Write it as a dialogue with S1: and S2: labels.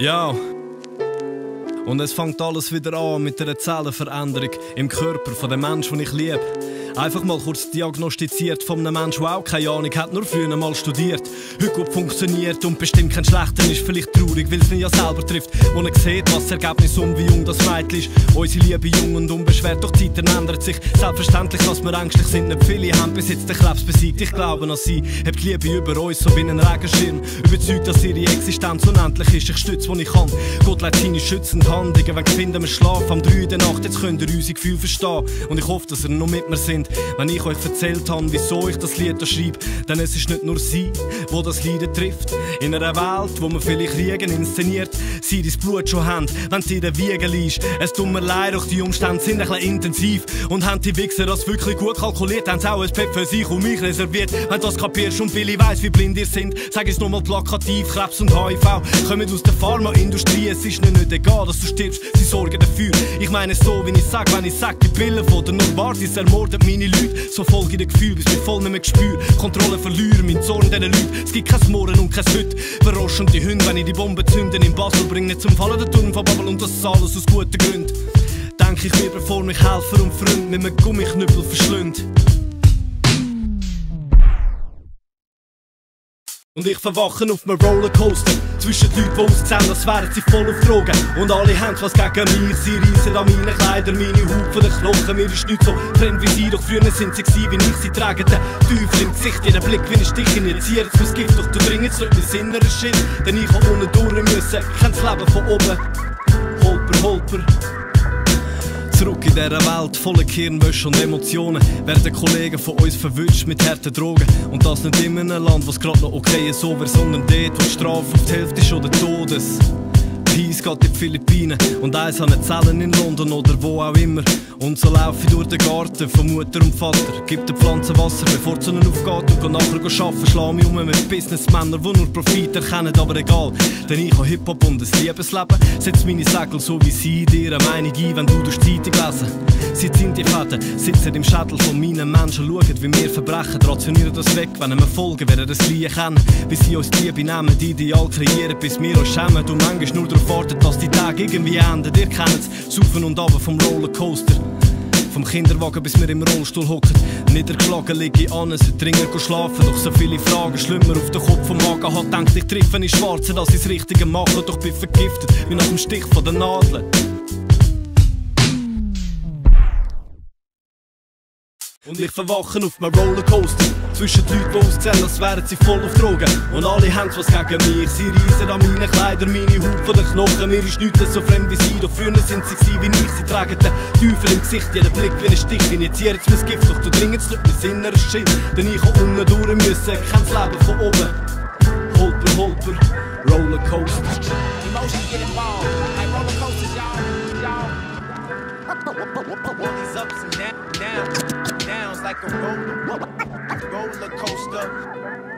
S1: Ja. Und es fängt alles wieder an mit einer Zellenveränderung im Körper von dem Menschen, den ich liebe. Einfach mal kurz diagnostiziert von einem Menschen, der auch keine Ahnung hat, nur früher mal studiert. Heute gut funktioniert und bestimmt kein Schlechter ist vielleicht traurig, weil es ihn ja selber trifft. Wo er sieht, was das Ergebnis um wie jung das Mädchen ist. Unsere Liebe jung und unbeschwert, doch die Zeit ändert sich. Selbstverständlich, dass wir ängstlich sind, nicht viele haben bis jetzt den Krebs besiegt. Ich glaube an sie, habt die Liebe über uns so wie ein Regenschirm. Überzeugt, dass ihre Existenz unendlich ist. Ich stütze, wo ich kann. Gott lädt seine schützende Hand, wenn ich finde, wir schlafen am 3 in der Nacht, jetzt könnt ihr unsere Gefühle verstehen. Und ich hoffe, dass ihr noch mit mir sind wenn ich euch erzählt habe, wieso ich das Lied da schreibe. Denn es ist nicht nur sie, wo das Lied trifft. In einer Welt, wo man vielleicht Kriegen inszeniert, sie das Blut schon haben, wenn sie in der Wiege liegt. Es tut mir leid, doch die Umstände sind ein bisschen intensiv. Und haben die Wichser das wirklich gut kalkuliert, haben sie auch ein Pep für sich und mich reserviert. Wenn das kapierst und viele weiss, wie blind ihr sind, sag es nochmal plakativ, Krebs und HIV kommen aus der Pharmaindustrie. Es ist nicht egal, dass du stirbst, sie sorgen dafür. Ich meine so, wie ich sag, wenn ich sag, die Pillen von der Novartis ermordet meine Leute. So folge den Gefühl, bis mir voll nicht mehr gespür. Kontrolle verlieren, mein Zorn diesen Leuten. Es gibt kein Morgen und kein Hüt. Verroschen die Hunde, wenn ich die Bombe zünden in Basel. Bring zum Fallen der Turm von Babel und das alles aus guten Gründen. Denk ich mir, bevor mich Helfer und Freund mit einem Gummiknüppel verschlünd. Und ich verwache auf einem Rollercoaster zwischen Leuten, die aussehen, als wären sie voll auf Drogen. Und alle haben was gegen mich, sie reissen an meine Kleider, meine Haut von den Knochen. Mir ist nicht so fremd wie sie, doch früher sind sie gewesen, wie ich sie trage. Den Teufel im Gesicht, ihren Blick wie ein Stich injiziert. Jetzt muss Gift doch du dringend zurück mein innerer Shit. Denn ich kann ohne durch müssen, ich kenn das Leben von oben. Holper, holper. Zurück in dieser Welt voller Kirnwäsche und Emotionen werden Kollegen von uns verwünscht mit harten Drogen. Und das nicht in einem Land, wo es gerade noch okay ist, wäre, sondern dort, wo die Strafe auf die Hälfte ist oder Todes. Peace geht in die Philippinen und eins an Zellen in London oder wo auch immer. Und so laufe ich durch den Garten von Mutter und Vater, gib den Pflanzen Wasser, bevor die Sonne aufgeht und kann nachher arbeiten, schlau mich um mit Businessmännern, die nur Profit erkennen, aber egal. Denn ich habe Hip-Hop und ein Liebesleben, setz meine Segel so wie sie dir eine Meinung ein, wenn du durch die Zeitung lesen. Sie ziehen die Fäden, sitzen im Schädel von meinen Menschen, schauen, wie wir verbrechen, rationieren das weg, wenn wir folgen, werden das Gleiche kennen, wie sie uns die Liebe nehmen, die Ideal kreieren, bis wir uns schämen. Und manchmal nur darauf warten, dass die Tage irgendwie enden. Ihr kennt es, saufen und runter vom Rollercoaster. Vom Kinderwagen bis wir im Rollstuhl hocken. Niedergeschlagen liege ich an, sie dringend schlafen. Doch so viele Fragen, schlimmer auf den Kopf vom Magen. Hat denkt, ich treffe in Schwarze, dass das Richtige mache. Doch bin vergiftet, wie nach dem Stich von der Nadel. Und ich verwache auf einem Rollercoaster. Zwischen die Leute, die auszählen, als wären sie voll auf Drogen. Und alle haben was gegen mich Sie reissen an meine Kleider, meine Haut von den Knochen. Mir ist nichts so fremd wie sie. Doch früher sind sie gewesen, wie ich Sie tragen den Teufel im Gesicht. Jeder Blick wie ein Stich. Injiziert jetzt mein Gift. Doch du dringend nicht mein innerer Shit. Denn ich auch unten durch müssen. Kenn das Leben von oben. Holper, Holper, Rollercoaster.
S2: Involved Like rollercoasters, y'all Y'all All these ups and downs, downs like a roller, roller coaster.